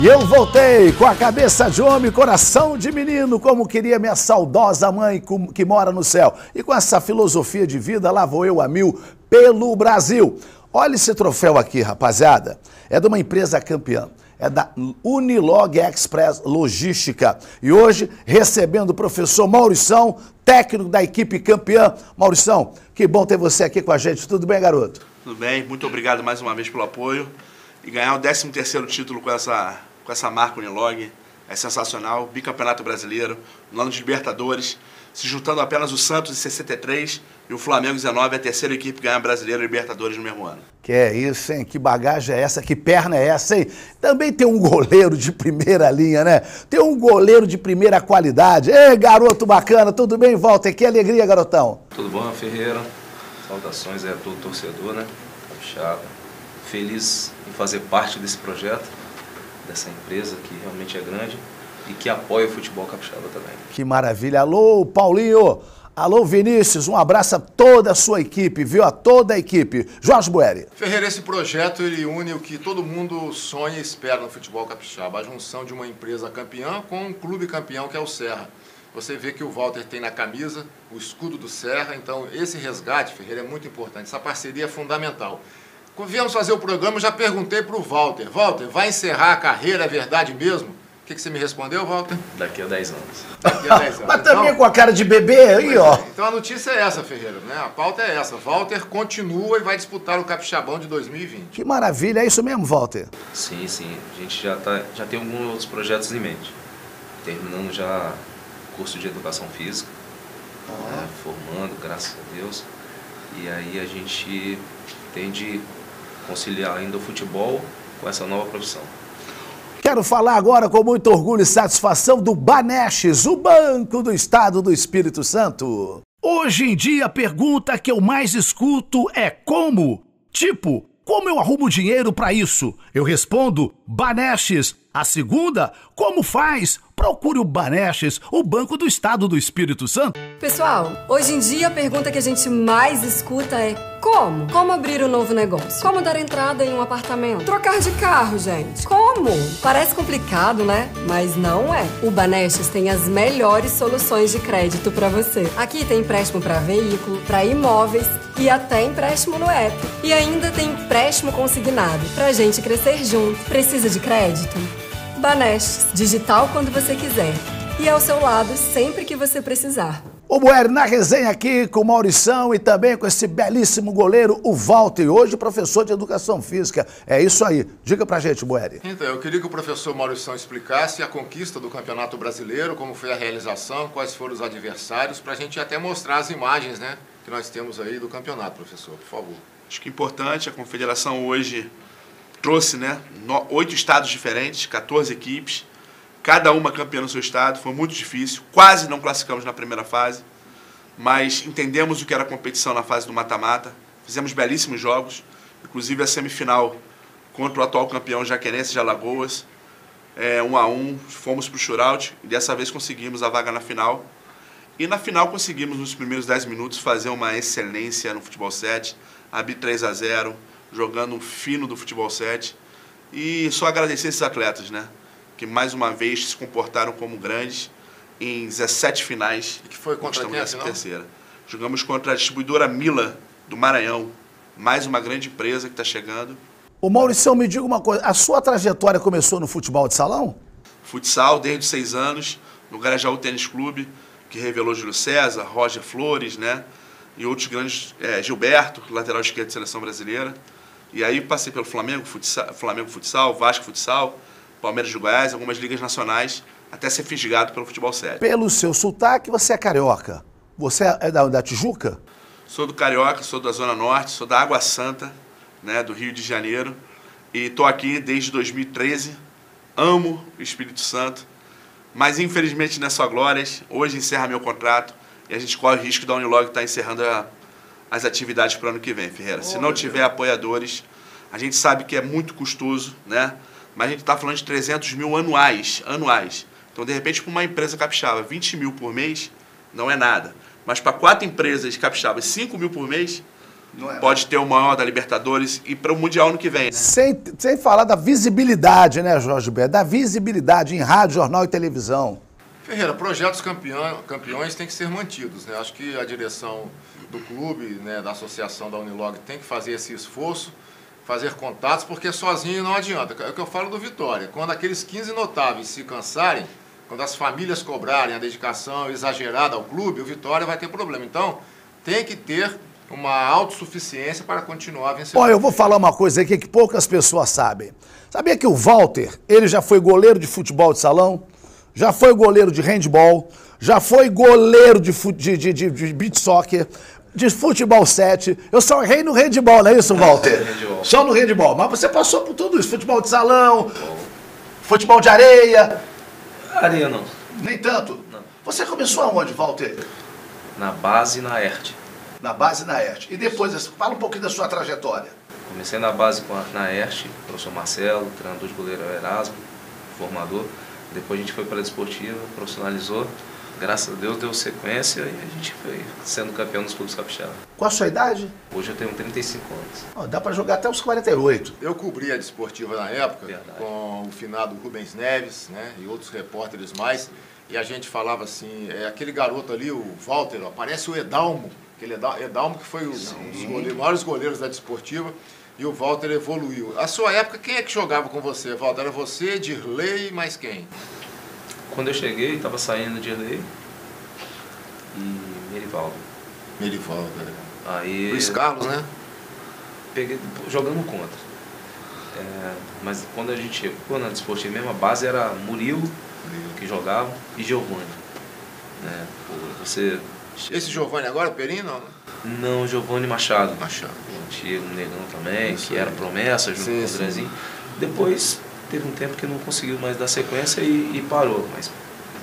E eu voltei com a cabeça de homem, coração de menino, como queria minha saudosa mãe que mora no céu. E com essa filosofia de vida, lá vou eu a mil pelo Brasil. Olha esse troféu aqui, rapaziada. É de uma empresa campeã. É da Unilog Express Logística. E hoje, recebendo o professor Maurição, técnico da equipe campeã. Maurição, que bom ter você aqui com a gente. Tudo bem, garoto? Tudo bem, muito obrigado mais uma vez pelo apoio. E ganhar o 13 terceiro título com essa com essa marca Unilog. É sensacional. Bicampeonato brasileiro, no ano de Libertadores. Se juntando apenas o Santos em 63 e o Flamengo 19, a terceira equipe ganha brasileiro e Libertadores no mesmo ano. Que é isso, hein? Que bagagem é essa? Que perna é essa, hein? Também tem um goleiro de primeira linha, né? Tem um goleiro de primeira qualidade. Ei, garoto bacana, tudo bem, Walter? Que alegria, garotão. Tudo bom, Ferreira? Saudações aí a todo torcedor, né? Capixaba. Feliz em fazer parte desse projeto dessa empresa que realmente é grande e que apoia o futebol capixaba também. Que maravilha. Alô, Paulinho. Alô, Vinícius, um abraço a toda a sua equipe, viu? A toda a equipe. Jorge Bueri. Ferreira, esse projeto ele une o que todo mundo sonha e espera no futebol capixaba, a junção de uma empresa campeã com um clube campeão que é o Serra. Você vê que o Walter tem na camisa o escudo do Serra, então esse resgate, Ferreira, é muito importante. Essa parceria é fundamental. Quando viemos fazer o programa, eu já perguntei para o Walter. Walter, vai encerrar a carreira, é verdade mesmo? O que, que você me respondeu, Walter? Daqui a 10 anos. Daqui a 10 anos. Mas também então, com a cara de bebê aí, ó. É. Então a notícia é essa, Ferreira, né? A pauta é essa. Walter continua e vai disputar o Capixabão de 2020. Que maravilha, é isso mesmo, Walter? Sim, sim. A gente já, tá, já tem alguns outros projetos em mente. Terminando já curso de educação física, uhum. né? formando, graças a Deus. E aí a gente tende conciliar ainda o futebol com essa nova profissão. Quero falar agora com muito orgulho e satisfação do Banestes, o Banco do Estado do Espírito Santo. Hoje em dia a pergunta que eu mais escuto é como? Tipo, como eu arrumo dinheiro para isso? Eu respondo, Banestes. A segunda, como faz? Procure o Banestes, o Banco do Estado do Espírito Santo. Pessoal, hoje em dia a pergunta que a gente mais escuta é como? Como abrir um novo negócio? Como dar entrada em um apartamento? Trocar de carro, gente? Como? Parece complicado, né? Mas não é. O Banestes tem as melhores soluções de crédito para você. Aqui tem empréstimo para veículo, para imóveis e até empréstimo no app. E ainda tem empréstimo consignado pra gente crescer junto. Precisa de crédito? Banestes, digital quando você quiser. E ao seu lado sempre que você precisar. O Buer na resenha aqui com o Maurição e também com esse belíssimo goleiro, o Walter, hoje professor de Educação Física. É isso aí. Diga pra gente, Buer. Então, eu queria que o professor Maurição explicasse a conquista do Campeonato Brasileiro, como foi a realização, quais foram os adversários, pra gente até mostrar as imagens, né, que nós temos aí do campeonato, professor, por favor. Acho que é importante, a confederação hoje trouxe né, oito estados diferentes, 14 equipes, cada uma campeã no seu estado. Foi muito difícil, quase não classificamos na primeira fase, mas entendemos o que era competição na fase do mata-mata. Fizemos belíssimos jogos, inclusive a semifinal contra o atual campeão Jaquerense de Alagoas. É, um a um, fomos para o shootout e dessa vez conseguimos a vaga na final. E na final conseguimos, nos primeiros 10 minutos, fazer uma excelência no futebol 7, abrir 3 a 0 jogando um fino do futebol 7. E só agradecer esses atletas, né? Que mais uma vez se comportaram como grandes em 17 finais. E que foi contra quem, nessa terceira. Jogamos contra a distribuidora Mila do Maranhão. Mais uma grande empresa que está chegando. O Maurício, me diga uma coisa. A sua trajetória começou no futebol de salão? Futsal, desde seis anos, no Garajaú Tênis Clube, que revelou Júlio César, Roger Flores, né? E outros grandes, é, Gilberto, lateral esquerdo da seleção brasileira. E aí passei pelo Flamengo Futsal, Flamengo Futsal Vasco Futsal, Palmeiras de Goiás, algumas ligas nacionais, até ser fisgado pelo futebol sério. Pelo seu sotaque, você é carioca. Você é da, da Tijuca? Sou do Carioca, sou da Zona Norte, sou da Água Santa, né, do Rio de Janeiro. E estou aqui desde 2013. Amo o Espírito Santo. Mas infelizmente não é só glórias. Hoje encerra meu contrato e a gente corre o risco da Unilog estar tá encerrando a, as atividades para o ano que vem, Ferreira. Oh, Se não tiver Deus. apoiadores, a gente sabe que é muito custoso, né? Mas a gente está falando de 300 mil anuais, anuais. Então, de repente, para uma empresa capixaba, 20 mil por mês não é nada. Mas para quatro empresas capixabas, 5 mil por mês, É, pode ter o maior da Libertadores e para o Mundial no que vem. Né? Sem, sem falar da visibilidade, né, Jorge Bé? Da visibilidade em rádio, jornal e televisão. Ferreira, projetos campeão, campeões têm que ser mantidos. Né? Acho que a direção do clube, né, da associação da Unilog, tem que fazer esse esforço, fazer contatos, porque sozinho não adianta. É o que eu falo do Vitória. Quando aqueles 15 notáveis se cansarem, quando as famílias cobrarem a dedicação exagerada ao clube, o Vitória vai ter problema. Então, tem que ter uma autossuficiência para continuar vencendo. Olha, eu vou falar uma coisa aqui que poucas pessoas sabem. Sabia que o Walter, ele já foi goleiro de futebol de salão, já foi goleiro de handball, já foi goleiro de, de, de, de, beach soccer, de futebol 7. Eu só errei no handball, não é isso, Walter? É, só no handball. Mas você passou por tudo isso, futebol de salão, futebol de areia. Areia não. Nem tanto? Não. Você começou aonde, Walter? Na base e na ERT. Na base e na ERT. E depois, fala um pouquinho da sua trajetória. Comecei na base com a, na ERT, professor Marcelo, treinador de goleiro Erasmo, formador. Depois a gente foi para a desportiva, profissionalizou. Graças a Deus deu sequência e a gente foi sendo campeão dos clubes capixaba. Qual a sua idade? Hoje eu tenho 35 anos. Oh, dá para jogar até os 48. Eu cobri a desportiva na época Verdade. com o finado Rubens Neves né, e outros repórteres mais. E a gente falava assim, é aquele garoto ali, o Walter, ó, parece o Edalmo, aquele Edalmo que foi o, um dos goleiros, maiores goleiros da desportiva, e o Walter evoluiu. A sua época, quem é que jogava com você, Walter? Era você, Dirley, mais quem? Quando eu cheguei, estava saindo Dirley e Merivaldo. Merivaldo, é. Aí, Luiz Carlos, né? Peguei jogando contra. É, mas quando a gente chegou na desportiva mesmo, a base era Murilo, que jogavam, e Giovanni. Né? Você... Esse Giovanni agora, Perino? Não, Giovanni Machado. Machado. Um negão também, Isso que era promessa junto sim, com o Andrezinho. Depois teve um tempo que não conseguiu mais dar sequência e, e parou. Mas...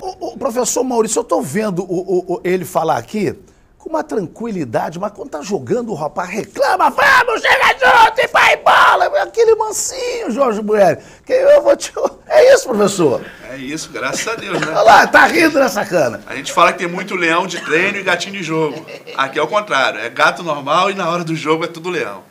O, o, professor Maurício, eu estou vendo o, o, ele falar aqui com uma tranquilidade, mas quando tá jogando o rapaz reclama, vamos, chega junto e vai bola, aquele mansinho, Jorge Bueri, que eu vou te... É isso, professor? É isso, graças a Deus, né? Olha lá, tá rindo nessa cana. A gente fala que tem muito leão de treino e gatinho de jogo. Aqui é o contrário, é gato normal e na hora do jogo é tudo leão.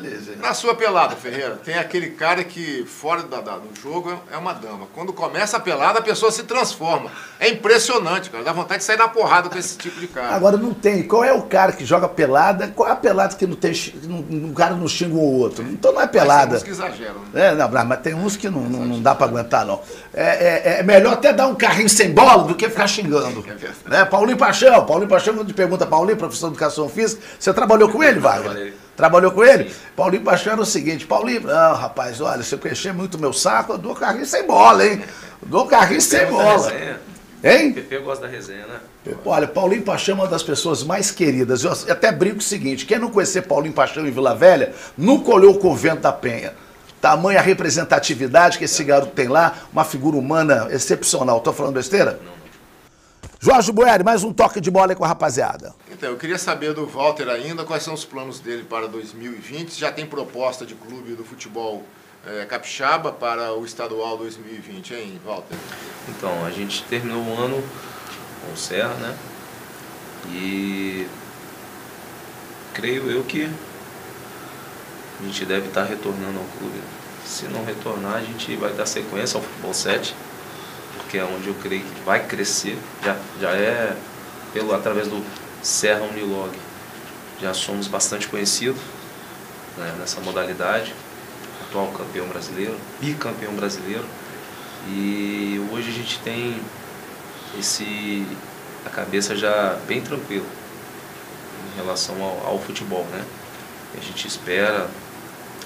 Beleza. Na sua pelada, Ferreira, tem aquele cara que fora da, da, do jogo é uma dama. Quando começa a pelada, a pessoa se transforma. É impressionante, cara. Dá vontade de sair na porrada com esse tipo de cara. Agora não tem. Qual é o cara que joga pelada? Qual é a pelada que não tem. Um cara não xinga o outro? Então não é pelada. Mas tem uns que exageram. Né? É, não, mas tem uns que não, não, não dá para aguentar, não. É, é, é, melhor até dar um carrinho sem bola do que ficar xingando. É né? Paulinho Paixão. Paulinho Paixão, quando te pergunta, Paulinho, professor de educação física, você trabalhou com ele, Wagner? Trabalhou com ele? Sim. Paulinho Paixão era o seguinte, Paulinho, não, rapaz, olha, se eu encher muito meu saco, eu dou carrinho sem bola, hein? dou carrinho sem bola. Hein? Pepe gosta da resenha, né? Olha, Paulinho Paixão é uma das pessoas mais queridas. Eu até brinco o seguinte: quem não conhecer Paulinho Paixão em Vila Velha, nunca olhou o convento da Penha. Tamanha representatividade que esse garoto tem lá, uma figura humana excepcional. Estou falando besteira? Não. Jorge Boeri, mais um toque de bola aí com a rapaziada. Então, eu queria saber do Walter ainda quais são os planos dele para 2020. Já tem proposta de clube do futebol é, capixaba para o estadual 2020, hein, Walter? Então, a gente terminou o ano com o Serra, né? E creio eu que a gente deve estar retornando ao clube. Se não retornar, a gente vai dar sequência ao futebol 7 que é onde eu creio que vai crescer, já, já é pelo, através do Serra Unilog, já somos bastante conhecidos né, nessa modalidade, atual campeão brasileiro, bicampeão brasileiro, e hoje a gente tem esse a cabeça já bem tranquila em relação ao, ao futebol, né? A gente espera,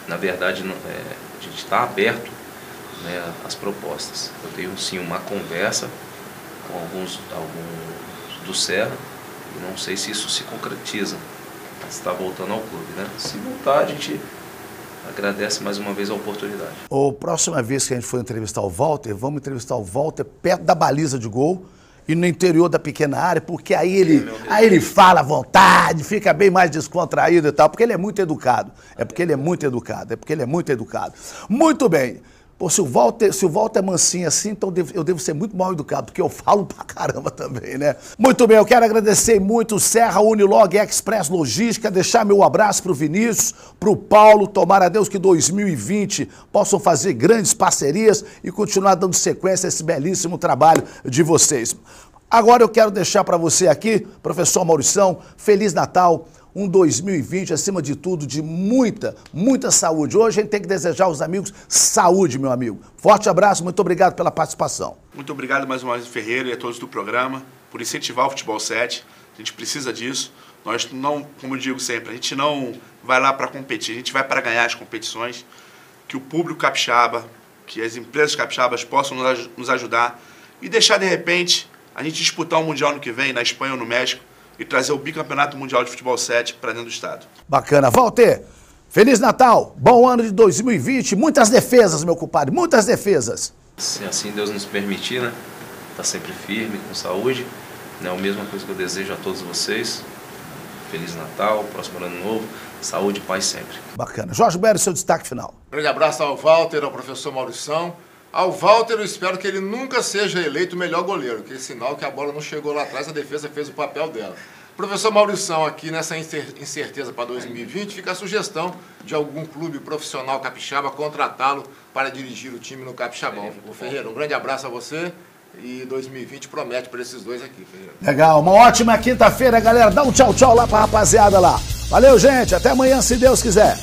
na verdade, é, a gente está aberto né, as propostas. Eu tenho sim uma conversa com alguns, alguns do Serra não sei se isso se concretiza, está voltando ao clube. Né? Se voltar, a gente agradece mais uma vez a oportunidade. A próxima vez que a gente for entrevistar o Walter, vamos entrevistar o Walter perto da baliza de gol e no interior da pequena área, porque aí ele, aí ele fala à vontade, fica bem mais descontraído e tal, porque ele é muito educado. É porque ele é muito educado, é porque ele é muito educado. Muito bem. Pô, se o Walter, se o Walter é mansinho assim, então eu devo, eu devo ser muito mal educado, porque eu falo pra caramba também, né? Muito bem, eu quero agradecer muito Serra Unilog Express Logística, deixar meu abraço pro Vinícius, pro Paulo, tomar a Deus que 2020 possam fazer grandes parcerias e continuar dando sequência a esse belíssimo trabalho de vocês. Agora eu quero deixar para você aqui, professor Maurição, Feliz Natal, um 2020, acima de tudo, de muita, muita saúde. Hoje a gente tem que desejar aos amigos saúde, meu amigo. Forte abraço, muito obrigado pela participação. Muito obrigado mais uma vez, Ferreira, e a todos do programa, por incentivar o Futebol 7. A gente precisa disso. Nós não, como eu digo sempre, a gente não vai lá para competir, a gente vai para ganhar as competições. Que o público capixaba, que as empresas capixabas possam nos ajudar e deixar de repente a gente disputar o um Mundial no que vem, na Espanha ou no México e trazer o bicampeonato mundial de futebol 7 para dentro do estado. Bacana. Walter, Feliz Natal, bom ano de 2020, muitas defesas, meu compadre, muitas defesas. Se assim Deus nos permitir, né? Tá sempre firme, com saúde. Né? A mesma coisa que eu desejo a todos vocês. Feliz Natal, próximo ano novo, saúde e paz sempre. Bacana. Jorge Bério, seu destaque final. Grande abraço ao Walter, ao professor Maurição. Ao Walter, eu espero que ele nunca seja eleito o melhor goleiro, que é sinal que a bola não chegou lá atrás, a defesa fez o papel dela. Professor Maurição, aqui nessa incerteza para 2020, fica a sugestão de algum clube profissional capixaba contratá-lo para dirigir o time no Capixabão. O Ferreira, um grande abraço a você e 2020 promete para esses dois aqui, Ferreira. Legal, uma ótima quinta-feira, galera. Dá um tchau, tchau lá para a rapaziada lá. Valeu, gente. Até amanhã, se Deus quiser.